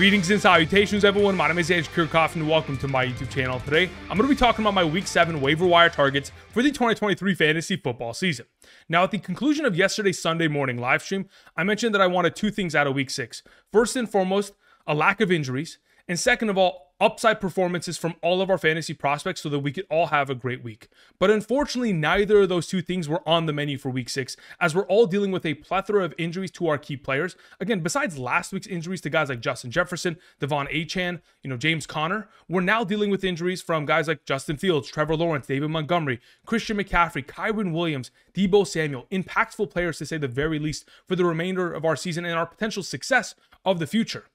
Greetings and salutations, everyone. My name is Andrew Kiorkof, and welcome to my YouTube channel. Today, I'm going to be talking about my Week 7 waiver wire targets for the 2023 fantasy football season. Now, at the conclusion of yesterday's Sunday morning live stream, I mentioned that I wanted two things out of Week 6. First and foremost, a lack of injuries, and second of all, upside performances from all of our fantasy prospects so that we could all have a great week. But unfortunately, neither of those two things were on the menu for week six, as we're all dealing with a plethora of injuries to our key players. Again, besides last week's injuries to guys like Justin Jefferson, De'Von Achane, you know, James Conner, we're now dealing with injuries from guys like Justin Fields, Trevor Lawrence, David Montgomery, Christian McCaffrey, Kyren Williams, Deebo Samuel, impactful players to say the very least for the remainder of our season and our potential success of the future.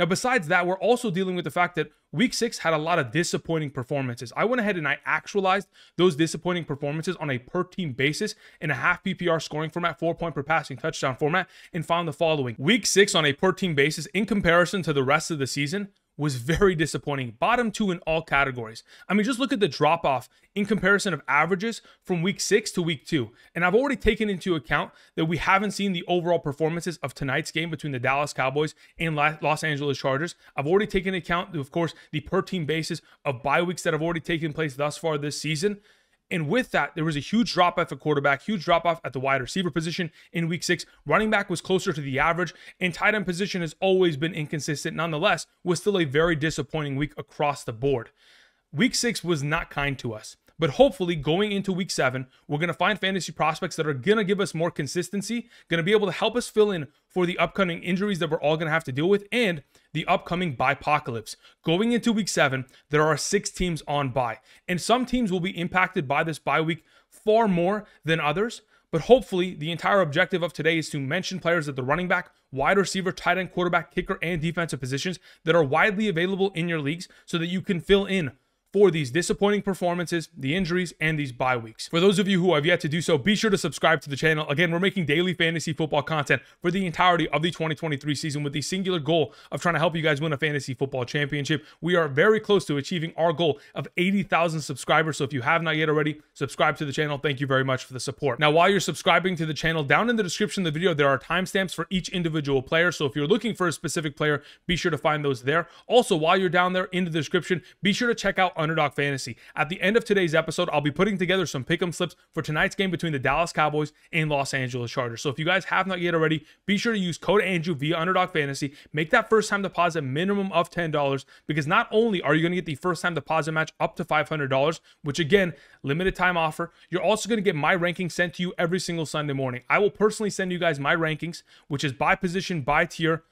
Now, besides that, we're also dealing with the fact that week six had a lot of disappointing performances. I went ahead and I actualized those disappointing performances on a per team basis in a half PPR scoring format, four point per passing touchdown format, and found the following. Week six on a per team basis in comparison to the rest of the season was very disappointing. Bottom two in all categories. I mean, just look at the drop off in comparison of averages from week six to week two. And I've already taken into account that we haven't seen the overall performances of tonight's game between the Dallas Cowboys and Los Angeles Chargers. I've already taken into account, of course, the per team basis of bye weeks that have already taken place thus far this season. And with that, there was a huge drop off at quarterback, huge drop off at the wide receiver position in week six. Running back was closer to the average, and tight end position has always been inconsistent. Nonetheless, was still a very disappointing week across the board. Week six was not kind to us. But hopefully, going into week seven, we're going to find fantasy prospects that are going to give us more consistency, going to be able to help us fill in for the upcoming injuries that we're all going to have to deal with and the upcoming apocalypse. Going into week seven, there are six teams on bye, and some teams will be impacted by this bye week far more than others. But hopefully, the entire objective of today is to mention players at the running back, wide receiver, tight end, quarterback, kicker, and defensive positions that are widely available in your leagues so that you can fill in for these disappointing performances, the injuries, and these bye weeks. For those of you who have yet to do so, be sure to subscribe to the channel. Again, we're making daily fantasy football content for the entirety of the 2023 season with the singular goal of trying to help you guys win a fantasy football championship. We are very close to achieving our goal of 80,000 subscribers. So if you have not yet already, subscribe to the channel. Thank you very much for the support. Now, while you're subscribing to the channel, down in the description of the video, there are timestamps for each individual player. So if you're looking for a specific player, be sure to find those there. Also, while you're down there in the description, be sure to check out Underdog Fantasy. At the end of today's episode, I'll be putting together some pick'em slips for tonight's game between the Dallas Cowboys and Los Angeles Chargers. So if you guys have not yet already, be sure to use code Andrew via Underdog Fantasy. Make that first time deposit minimum of $10 because not only are you going to get the first time deposit match up to $500, which again, limited time offer, you're also going to get my rankings sent to you every single Sunday morning. I will personally send you guys my rankings, which is by position, by tier,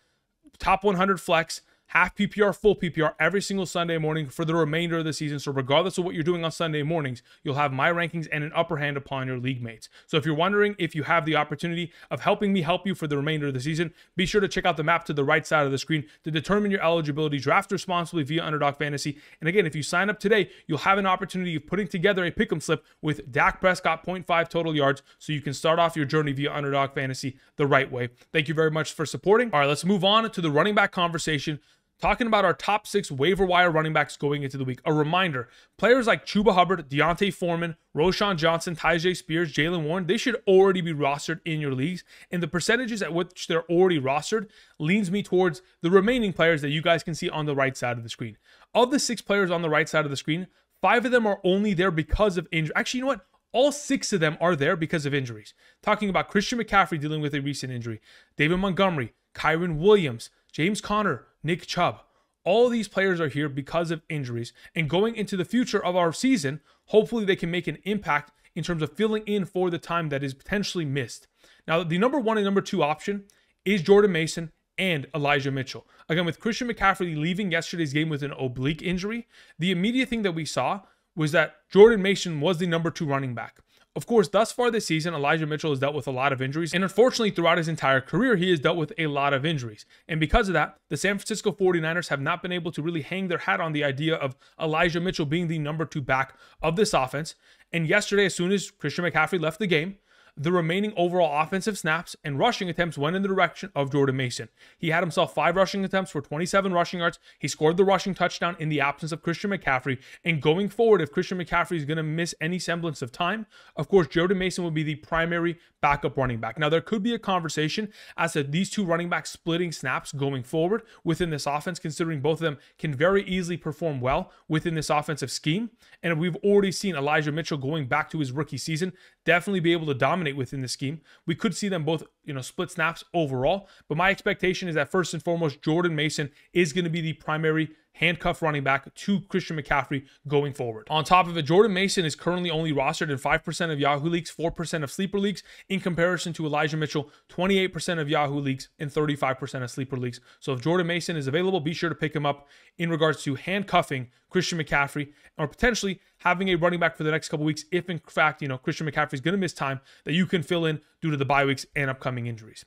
top 100 flex half PPR, full PPR every single Sunday morning for the remainder of the season. So, regardless of what you're doing on Sunday mornings, you'll have my rankings and an upper hand upon your league mates. So, if you're wondering if you have the opportunity of helping me help you for the remainder of the season, be sure to check out the map to the right side of the screen to determine your eligibility. Draft responsibly via Underdog Fantasy. And again, if you sign up today, you'll have an opportunity of putting together a pick'em slip with Dak Prescott 0.5 total yards so you can start off your journey via Underdog Fantasy the right way. Thank you very much for supporting. All right, let's move on to the running back conversation talking about our top six waiver wire running backs going into the week. A reminder players like Chuba Hubbard, D'Onta Foreman, Roschon Johnson, Tyjae Spears, Jaylen Warren, they should already be rostered in your leagues. And the percentages at which they're already rostered leans me towards the remaining players that you guys can see on the right side of the screen. Of the six players on the right side of the screen, five of them are only there because of injury. Actually, you know what? All six of them are there because of injuries. Talking about Christian McCaffrey dealing with a recent injury, David Montgomery, Kyren Williams, James Conner, Nick Chubb. All these players are here because of injuries. And going into the future of our season, hopefully they can make an impact in terms of filling in for the time that is potentially missed. Now, the number one and number two option is Jordan Mason and Elijah Mitchell. Again, with Christian McCaffrey leaving yesterday's game with an oblique injury, the immediate thing that we saw was that Jordan Mason was the number two running back. Of course, thus far this season, Elijah Mitchell has dealt with a lot of injuries, and unfortunately, throughout his entire career, he has dealt with a lot of injuries. And because of that, the San Francisco 49ers have not been able to really hang their hat on the idea of Elijah Mitchell being the number two back of this offense. And yesterday, as soon as Christian McCaffrey left the game, the remaining overall offensive snaps and rushing attempts went in the direction of Jordan Mason. He had himself five rushing attempts for 27 rushing yards. He scored the rushing touchdown in the absence of Christian McCaffrey. And going forward, if Christian McCaffrey is going to miss any semblance of time, of course, Jordan Mason will be the primary backup running back. Now, there could be a conversation as to these two running backs splitting snaps going forward within this offense, considering both of them can very easily perform well within this offensive scheme. And we've already seen Elijah Mitchell going back to his rookie season definitely be able to dominate within the scheme. We could see them both, you know, split snaps overall, but my expectation is that first and foremost, Jordan Mason is going to be the primary handcuff running back to Christian McCaffrey going forward. On top of it, Jordan Mason is currently only rostered in 5% of Yahoo leagues, 4% of sleeper leagues, in comparison to Elijah Mitchell, 28% of Yahoo leagues and 35% of sleeper leagues. So if Jordan Mason is available, be sure to pick him up in regards to handcuffing Christian McCaffrey or potentially having a running back for the next couple weeks if in fact, you know, Christian McCaffrey is going to miss time that you can fill in due to the bye weeks and upcoming injuries.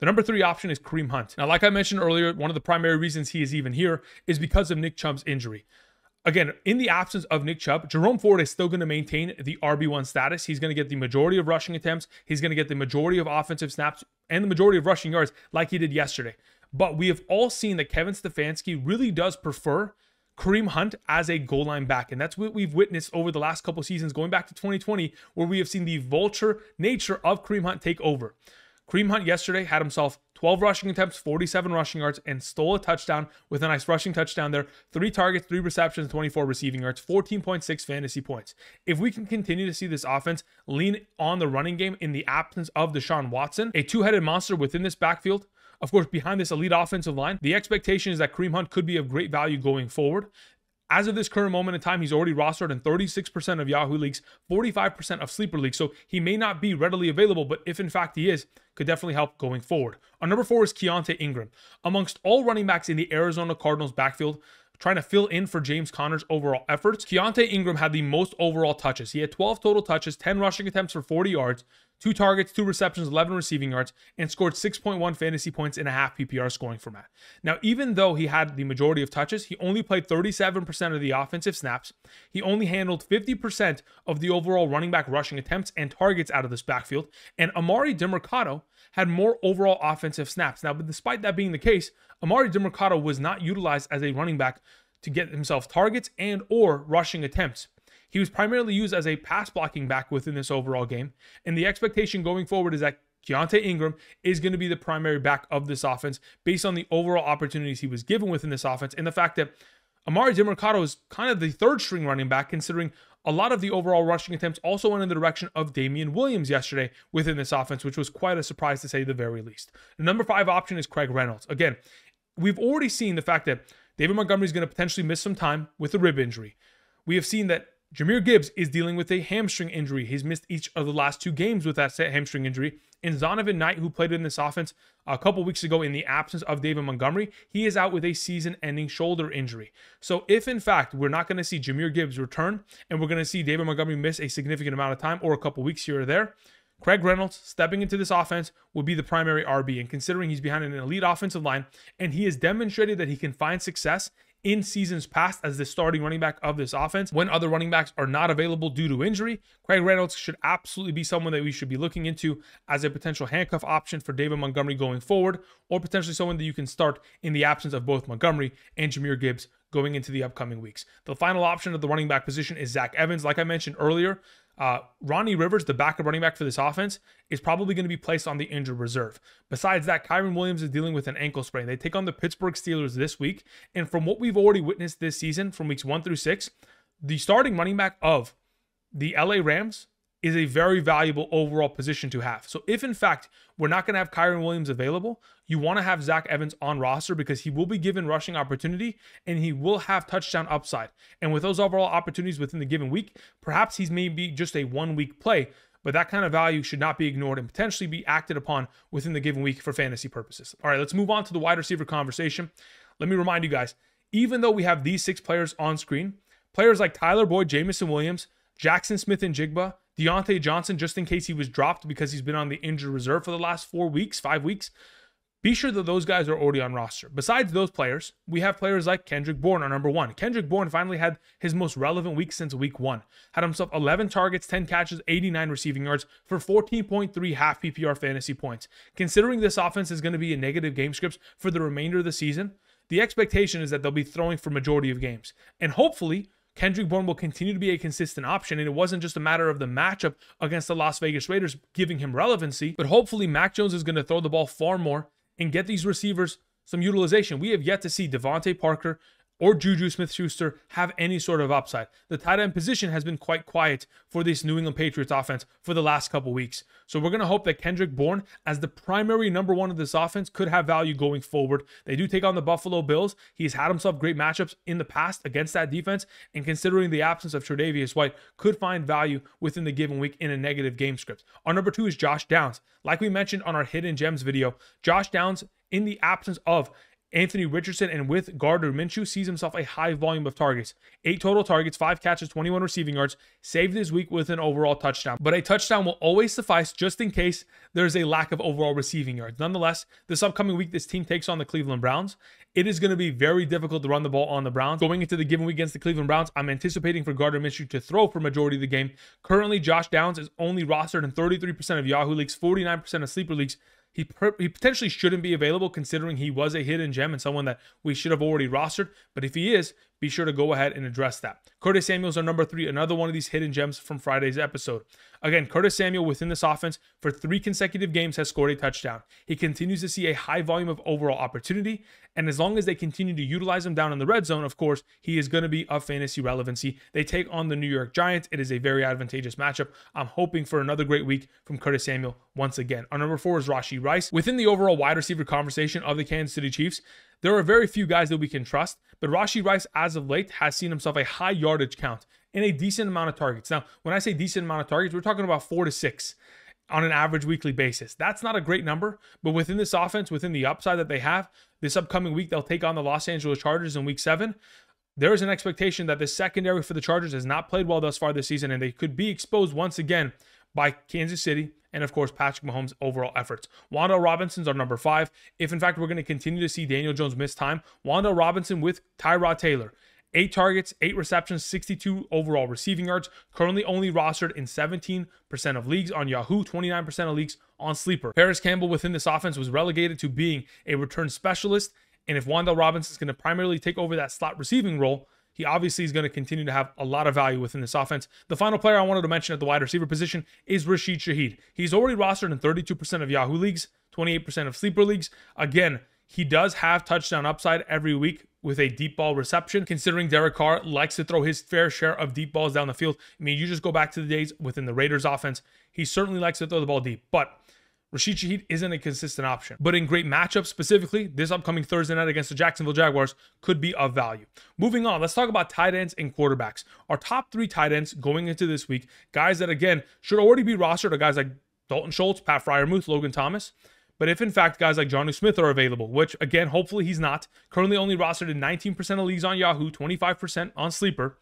The number three option is Kareem Hunt. Now, like I mentioned earlier, one of the primary reasons he is even here is because of Nick Chubb's injury. Again, in the absence of Nick Chubb, Jerome Ford is still going to maintain the RB1 status. He's going to get the majority of rushing attempts. He's going to get the majority of offensive snaps and the majority of rushing yards like he did yesterday. But we have all seen that Kevin Stefanski really does prefer Kareem Hunt as a goal line back. And that's what we've witnessed over the last couple seasons, going back to 2020, where we have seen the vulture nature of Kareem Hunt take over. Kareem Hunt yesterday had himself 12 rushing attempts, 47 rushing yards, and stole a touchdown with a nice rushing touchdown there. Three targets, three receptions, 24 receiving yards, 14.6 fantasy points. If we can continue to see this offense lean on the running game in the absence of Deshaun Watson, a two headed monster within this backfield, of course, behind this elite offensive line, the expectation is that Kareem Hunt could be of great value going forward. As of this current moment in time, he's already rostered in 36% of Yahoo leagues, 45% of sleeper leagues. So he may not be readily available, but if in fact he is, could definitely help going forward. Our number four is Keaontay Ingram. Amongst all running backs in the Arizona Cardinals backfield, trying to fill in for James Conner's overall efforts, Keaontay Ingram had the most overall touches. He had 12 total touches, 10 rushing attempts for 40 yards, two targets, two receptions, 11 receiving yards, and scored 6.1 fantasy points in a half PPR scoring format. Now, even though he had the majority of touches, he only played 37% of the offensive snaps. He only handled 50% of the overall running back rushing attempts and targets out of this backfield. And Emari Demercado had more overall offensive snaps. Now, but despite that being the case, Emari Demercado was not utilized as a running back to get himself targets and or rushing attempts. He was primarily used as a pass blocking back within this overall game. And the expectation going forward is that Keaontay Ingram is going to be the primary back of this offense based on the overall opportunities he was given within this offense and the fact that Emari Demercado is kind of the third string running back, considering a lot of the overall rushing attempts also went in the direction of Damien Williams yesterday within this offense, which was quite a surprise to say the very least. The number five option is Craig Reynolds. Again, we've already seen the fact that David Montgomery is going to potentially miss some time with a rib injury. We have seen that Jahmyr Gibbs is dealing with a hamstring injury. He's missed each of the last two games with that hamstring injury. And Zonovan Knight, who played in this offense a couple weeks ago in the absence of David Montgomery, he is out with a season ending shoulder injury. So, if in fact we're not going to see Jahmyr Gibbs return and we're going to see David Montgomery miss a significant amount of time or a couple weeks here or there, Craig Reynolds stepping into this offense will be the primary RB. And considering he's behind an elite offensive line and he has demonstrated that he can find success in seasons past as the starting running back of this offense. When other running backs are not available due to injury, Craig Reynolds should absolutely be someone that we should be looking into as a potential handcuff option for David Montgomery going forward, or potentially someone that you can start in the absence of both Montgomery and Jahmyr Gibbs going into the upcoming weeks. The final option of the running back position is Zach Evans. Like I mentioned earlier, uh, Ronnie Rivers, the backup running back for this offense, is probably going to be placed on the injured reserve. Besides that, Kyren Williams is dealing with an ankle sprain. They take on the Pittsburgh Steelers this week. And from what we've already witnessed this season, from weeks one through six, the starting running back of the LA Rams is a very valuable overall position to have. So if in fact we're not going to have Kyren Williams available, you want to have Zach Evans on roster because he will be given rushing opportunity and he will have touchdown upside. And with those overall opportunities within the given week, perhaps he's maybe just a one week play, but that kind of value should not be ignored and potentially be acted upon within the given week for fantasy purposes. All right, let's move on to the wide receiver conversation. Let me remind you guys, even though we have these six players on screen, players like Tyler Boyd, Jameson Williams, Jackson Smith-Njigba, Diontae Johnson, just in case he was dropped because he's been on the injured reserve for the last four weeks, five weeks. be sure that those guys are already on roster. Besides those players, we have players like Kendrick Bourne, our number one. Kendrick Bourne finally had his most relevant week since week one. Had himself 11 targets, 10 catches, 89 receiving yards for 14.3 half PPR fantasy points. Considering this offense is going to be a negative game scripts for the remainder of the season, the expectation is that they'll be throwing for majority of games. And hopefully, Kendrick Bourne will continue to be a consistent option. And it wasn't just a matter of the matchup against the Las Vegas Raiders giving him relevancy, but hopefully Mac Jones is going to throw the ball far more and get these receivers some utilization. We have yet to see DeVante Parker or Juju Smith Schuster have any sort of upside. The tight end position has been quite quiet for this New England Patriots offense for the last couple weeks. So we're going to hope that Kendrick Bourne, as the primary number one of this offense, could have value going forward. They do take on the Buffalo Bills. He's had himself great matchups in the past against that defense, and considering the absence of Tre'Davious White, could find value within the given week in a negative game script. Our number two is Josh Downs. Like we mentioned on our Hidden Gems video, Josh Downs, in the absence of Anthony Richardson and with Gardner Minshew sees himself a high volume of targets. Eight total targets, five catches, 21 receiving yards, saved this week with an overall touchdown. But a touchdown will always suffice just in case there's a lack of overall receiving yards. Nonetheless, this upcoming week, this team takes on the Cleveland Browns. It is going to be very difficult to run the ball on the Browns. Going into the given week against the Cleveland Browns, I'm anticipating for Gardner Minshew to throw for majority of the game. Currently, Josh Downs is only rostered in 33% of Yahoo leagues, 49% of sleeper leagues. He, per- he potentially shouldn't be available considering he was a hidden gem and someone that we should have already rostered. But if he is, be sure to go ahead and address that. Curtis Samuel's our number three, another one of these hidden gems from Friday's episode. Again, Curtis Samuel within this offense for three consecutive games has scored a touchdown. He continues to see a high volume of overall opportunity, and as long as they continue to utilize him down in the red zone, of course, he is going to be of fantasy relevancy. They take on the New York Giants. It is a very advantageous matchup. I'm hoping for another great week from Curtis Samuel once again. Our number four is Rashee Rice. Within the overall wide receiver conversation of the Kansas City Chiefs, there are very few guys that we can trust, but Rashee Rice, as of late, has seen himself a high yardage count and a decent amount of targets. Now, when I say decent amount of targets, we're talking about four to six on an average weekly basis. That's not a great number, but within this offense, within the upside that they have, this upcoming week, they'll take on the Los Angeles Chargers in week seven. There is an expectation that the secondary for the Chargers has not played well thus far this season, and they could be exposed once again by Kansas City and, of course, Patrick Mahomes' overall efforts. Wan'Dale Robinson's our number five. If, in fact, we're going to continue to see Daniel Jones miss time, Wan'Dale Robinson with Tyrod Taylor. Eight targets, eight receptions, 62 overall receiving yards. Currently only rostered in 17% of leagues on Yahoo, 29% of leagues on Sleeper. Parris Campbell within this offense was relegated to being a return specialist. And if Wan'Dale Robinson is going to primarily take over that slot receiving role, he obviously is going to continue to have a lot of value within this offense. The final player I wanted to mention at the wide receiver position is Rashid Shaheed. He's already rostered in 32% of Yahoo leagues, 28% of sleeper leagues. Again, he does have touchdown upside every week with a deep ball reception, considering Derek Carr likes to throw his fair share of deep balls down the field. I mean, you just go back to the days within the Raiders offense. He certainly likes to throw the ball deep, but Rashid Shaheed isn't a consistent option, but in great matchups, specifically this upcoming Thursday night against the Jacksonville Jaguars, could be of value. Moving on, let's talk about tight ends and quarterbacks. Our top three tight ends going into this week, guys that again should already be rostered are guys like Dalton Schultz, Pat Freiermuth, Logan Thomas. But if in fact guys like Jonnu Smith are available, which again, hopefully he's not, currently only rostered in 19% of leagues on Yahoo, 25% on Sleeper,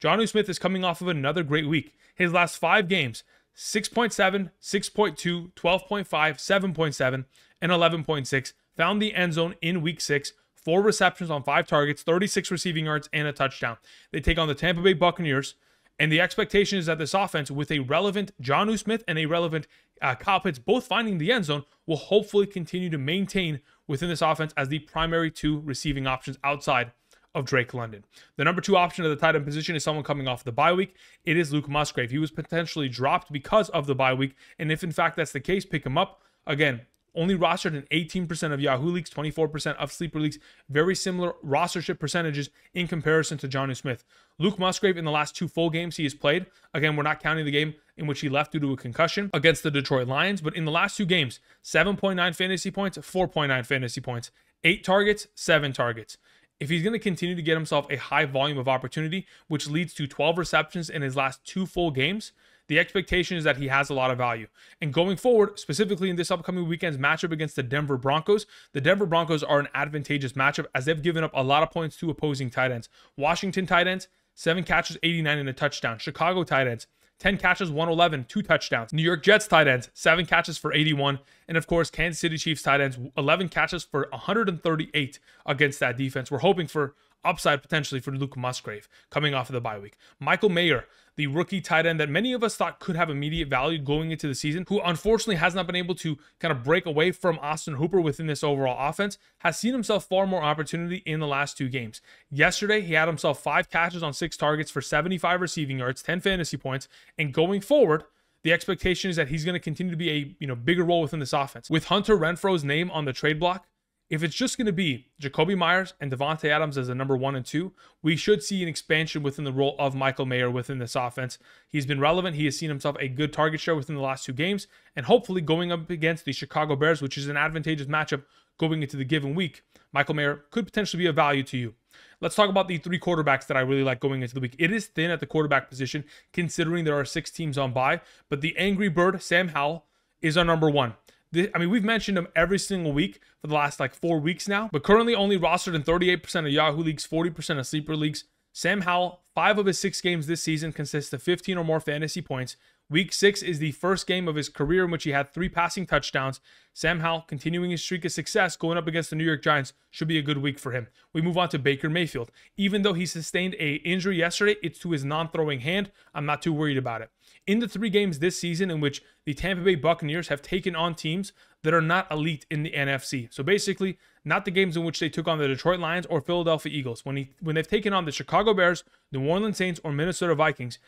Jonnu Smith is coming off of another great week. His last five games, 6.7, 6.2, 12.5, 7.7, and 11.6. Found the end zone in week six. Four receptions on five targets, 36 receiving yards, and a touchdown. They take on the Tampa Bay Buccaneers. And the expectation is that this offense, with a relevant Jonnu Smith and a relevant uh, Kyle Pitts both finding the end zone, will hopefully continue to maintain within this offense as the primary two receiving options outside of Drake London. The number two option at the tight end position is someone coming off the bye week. It is Luke Musgrave. He was potentially dropped because of the bye week. And if in fact that's the case, pick him up. Again, only rostered in 18% of Yahoo leagues, 24% of sleeper leagues. Very similar rostership percentages in comparison to Jonnu Smith. Luke Musgrave in the last two full games he has played. Again, we're not counting the game in which he left due to a concussion against the Detroit Lions, but in the last two games, 7.9 fantasy points, 4.9 fantasy points, eight targets, seven targets if he's going to continue to get himself a high volume of opportunity, which leads to 12 receptions in his last two full games, the expectation is that he has a lot of value. And going forward, specifically in this upcoming weekend's matchup against the Denver Broncos, the Denver Broncos are an advantageous matchup as they've given up a lot of points to opposing tight ends. Washington tight ends, seven catches, 89 and a touchdown. Chicago tight ends, 10 catches, 111, two touchdowns. New York Jets tight ends, seven catches for 81. And of course, Kansas City Chiefs tight ends, 11 catches for 138 against that defense. We're hoping for upside potentially for Luke Musgrave coming off of the bye week. Michael Mayer, the rookie tight end that many of us thought could have immediate value going into the season, who unfortunately has not been able to kind of break away from Austin Hooper within this overall offense, has seen himself far more opportunity in the last two games. Yesterday, he had himself five catches on six targets for 75 receiving yards, 10 fantasy points, and going forward, the expectation is that he's going to continue to be a you know bigger role within this offense. With Hunter Renfrow's name on the trade block, if it's just going to be Jakobi Meyers and Davante Adams as a number one and two, we should see an expansion within the role of Michael Mayer within this offense. He's been relevant. He has seen himself a good target share within the last two games, and hopefully going up against the Chicago Bears, which is an advantageous matchup going into the given week, Michael Mayer could potentially be of value to you. Let's talk about the three quarterbacks that I really like going into the week. It is thin at the quarterback position, considering there are six teams on bye, but the Angry Bird, Sam Howell, is our number one. I mean, we've mentioned him every single week for the last like four weeks now, but currently only rostered in 38% of Yahoo leagues, 40% of sleeper leagues. Sam Howell, five of his six games this season consist of 15 or more fantasy points. Week six is the first game of his career in which he had three passing touchdowns. Sam Howell, continuing his streak of success, going up against the New York Giants, should be a good week for him. We move on to Baker Mayfield. Even though he sustained a injury yesterday, it's to his non-throwing hand. I'm not too worried about it. In the three games this season in which the Tampa Bay Buccaneers have taken on teams that are not elite in the NFC. So basically, not the games in which they took on the Detroit Lions or Philadelphia Eagles. When he when they've taken on the Chicago Bears, New Orleans Saints, or Minnesota Vikings,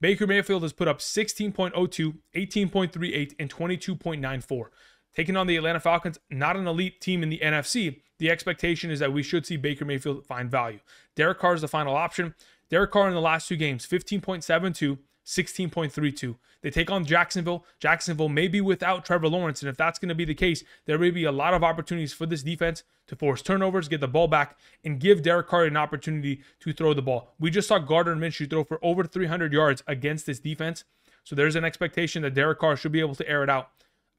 Baker Mayfield has put up 16.02, 18.38, and 22.94. Taking on the Atlanta Falcons, not an elite team in the NFC, the expectation is that we should see Baker Mayfield find value. Derek Carr is the final option. Derek Carr in the last two games, 15.72, 16.32. They take on Jacksonville. Jacksonville may be without Trevor Lawrence, and if that's going to be the case, there may be a lot of opportunities for this defense to force turnovers, get the ball back, and give Derek Carr an opportunity to throw the ball. We just saw Gardner Minshew throw for over 300 yards against this defense, so there's an expectation that Derek Carr should be able to air it out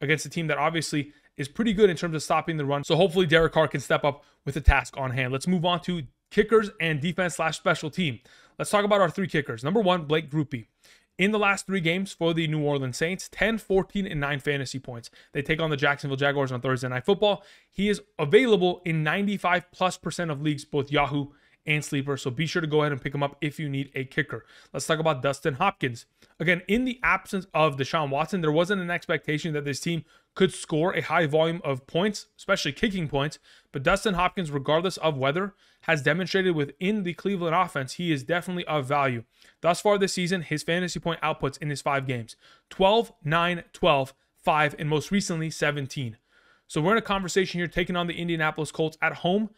against a team that obviously is pretty good in terms of stopping the run. So hopefully Derek Carr can step up with the task on hand. Let's move on to kickers and defense slash special team. Let's talk about our three kickers. Number one, Blake Grupe in the last three games for the New Orleans Saints 10, 14, and 9 fantasy points. They take on the Jacksonville Jaguars on Thursday Night Football. He is available in 95 plus percent of leagues, both Yahoo and Sleeper. So be sure to go ahead and pick him up if you need a kicker. Let's talk about Dustin Hopkins. Again, in the absence of Deshaun Watson, there wasn't an expectation that this team could score a high volume of points, especially kicking points. But Dustin Hopkins, regardless of weather, has demonstrated within the Cleveland offense he is definitely of value. Thus far this season, his fantasy point outputs in his five games 12, 9, 12, 5, and most recently 17. So we're in a conversation here taking on the Indianapolis Colts at home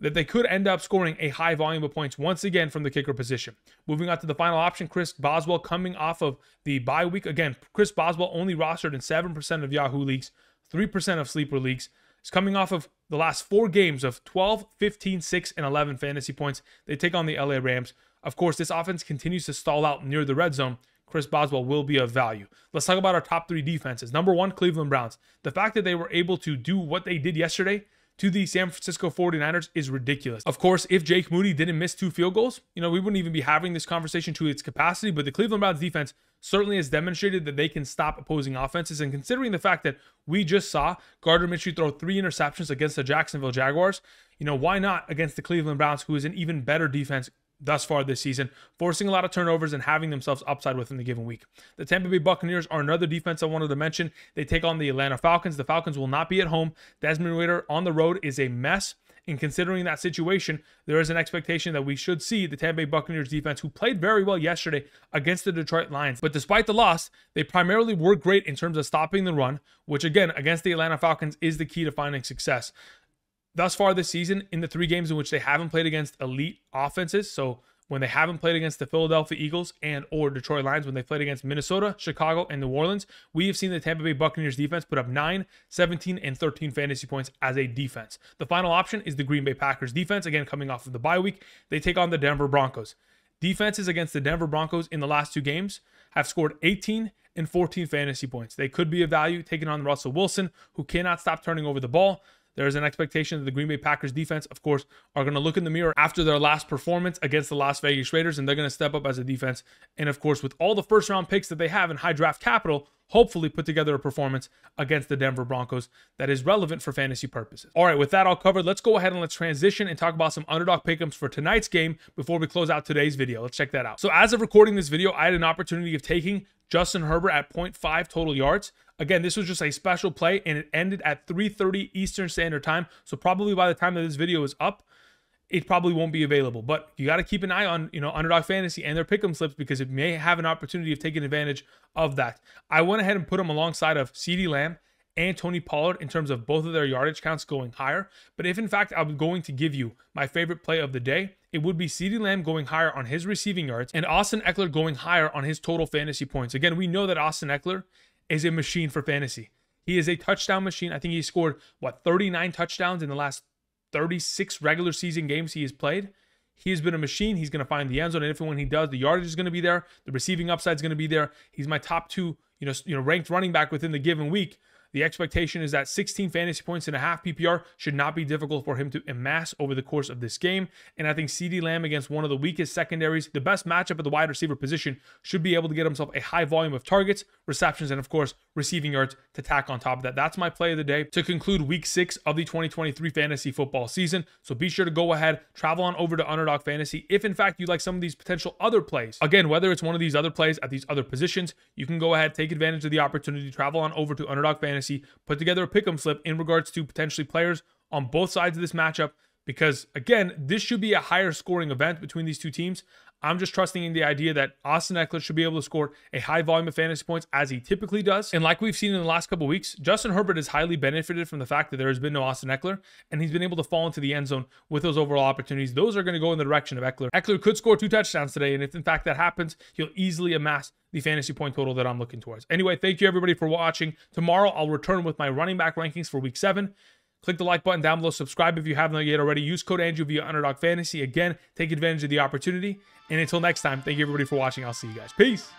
that they could end up scoring a high volume of points once again from the kicker position. Moving on to the final option, Chris Boswell coming off of the bye week. Again, Chris Boswell only rostered in 7% of Yahoo leagues, 3% of sleeper leagues. He's coming off of the last four games of 12, 15, 6, and 11 fantasy points. They take on the LA Rams. Of course, this offense continues to stall out near the red zone. Chris Boswell will be of value. Let's talk about our top three defenses. Number one, Cleveland Browns. The fact that they were able to do what they did yesterday to the San Francisco 49ers is ridiculous. Of course, if Jake Moody didn't miss two field goals, you know, we wouldn't even be having this conversation to its capacity, but the Cleveland Browns defense certainly has demonstrated that they can stop opposing offenses. And considering the fact that we just saw Gardner Minshew throw three interceptions against the Jacksonville Jaguars, you know, why not against the Cleveland Browns, who is an even better defense thus far this season, forcing a lot of turnovers and having themselves upside within the given week. The Tampa Bay Buccaneers are another defense I wanted to mention. They take on the Atlanta Falcons. The Falcons will not be at home. Desmond Ridder on the road is a mess. And considering that situation, there is an expectation that we should see the Tampa Bay Buccaneers defense, who played very well yesterday against the Detroit Lions. But despite the loss, they primarily were great in terms of stopping the run, which again, against the Atlanta Falcons, is the key to finding success thus far this season in the three games in which they haven't played against elite offenses. So when they haven't played against the Philadelphia Eagles and or Detroit Lions, when they played against Minnesota, Chicago, and New Orleans, we have seen the Tampa Bay Buccaneers defense put up 9, 17, and 13 fantasy points as a defense. The final option is the Green Bay Packers defense, again coming off of the bye week. They take on the Denver Broncos. Defenses against the Denver Broncos in the last two games have scored 18 and 14 fantasy points. They could be a value taking on Russell Wilson, who cannot stop turning over the ball. There's an expectation that the Green Bay Packers defense, of course, are going to look in the mirror after their last performance against the Las Vegas Raiders, and they're going to step up as a defense. And of course, with all the first round picks that they have in high draft capital, hopefully put together a performance against the Denver Broncos that is relevant for fantasy purposes. All right, with that all covered, let's go ahead and let's transition and talk about some underdog pickups for tonight's game before we close out today's video. Let's check that out. So as of recording this video, I had an opportunity of taking Justin Herbert at 0.5 total yards. Again, this was just a special play and it ended at 3:30 Eastern Standard Time. So probably by the time that this video is up, it probably won't be available. But you got to keep an eye on, you know, Underdog Fantasy and their pick'em slips because it may have an opportunity of taking advantage of that. I went ahead and put them alongside of CeeDee Lamb and Tony Pollard in terms of both of their yardage counts going higher. But if in fact I'm going to give you my favorite play of the day, it would be CeeDee Lamb going higher on his receiving yards and Austin Ekeler going higher on his total fantasy points. Again, we know that Austin Ekeler is a machine for fantasy. He is a touchdown machine. I think he scored what 39 touchdowns in the last 36 regular season games he has played. He has been a machine. He's going to find the end zone, and if and when he does, the yardage is going to be there. The receiving upside is going to be there. He's my top two, you know, you know, ranked running back within the given week. The expectation is that 16 fantasy points and a half PPR should not be difficult for him to amass over the course of this game. And I think CeeDee Lamb against one of the weakest secondaries, the best matchup at the wide receiver position, should be able to get himself a high volume of targets, receptions, and of course, receiving yards to tack on top of that. That's my play of the day to conclude week six of the 2023 fantasy football season. So be sure to go ahead, travel on over to Underdog Fantasy. If in fact you like some of these potential other plays, again, whether it's one of these other plays at these other positions, you can go ahead, take advantage of the opportunity, travel on over to Underdog Fantasy, put together a pick'em slip in regards to potentially players on both sides of this matchup. Because again, this should be a higher scoring event between these two teams. I'm just trusting in the idea that Austin Ekeler should be able to score a high volume of fantasy points as he typically does. And like we've seen in the last couple weeks, Justin Herbert has highly benefited from the fact that there has been no Austin Ekeler, and he's been able to fall into the end zone with those overall opportunities. Those are going to go in the direction of Ekeler. Ekeler could score two touchdowns today, and if in fact that happens, he'll easily amass the fantasy point total that I'm looking towards. Anyway, thank you everybody for watching. Tomorrow I'll return with my running back rankings for week seven. Click the like button down below. Subscribe if you haven't yet already. Use code Andrew via Underdog Fantasy. Again, take advantage of the opportunity. And until next time, thank you everybody for watching. I'll see you guys. Peace.